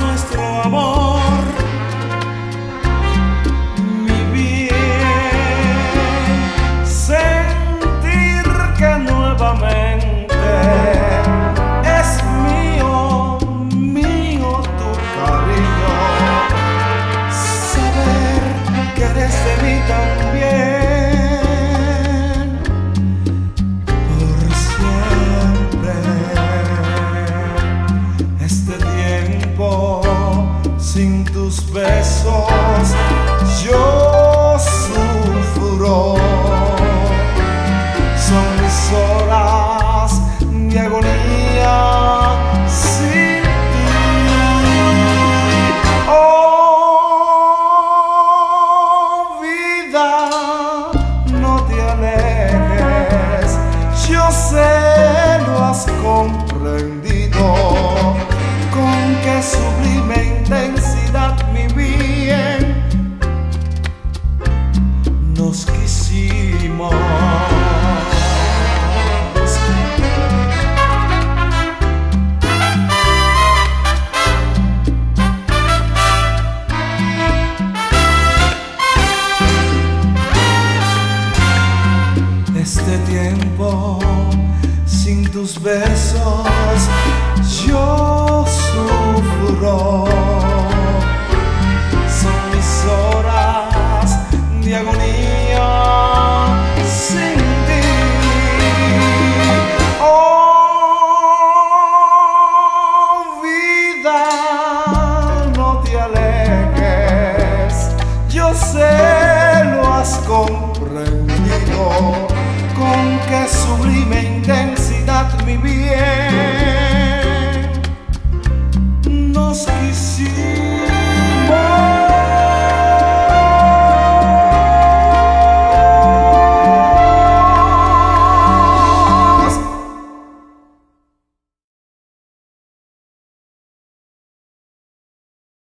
nuestro amor. Tus besos yo sufro. Son mis horas de agonía sin ti. Oh vida, no te alejes. Yo sé lo has comprendido. Con qué sublime tiempo sin tus besos yo sufro. Son mis horas de agonía sin ti. Oh, vida, no te alejes. Yo sé, lo has comprendido con qué sublime intensidad mi bien nos quisimos.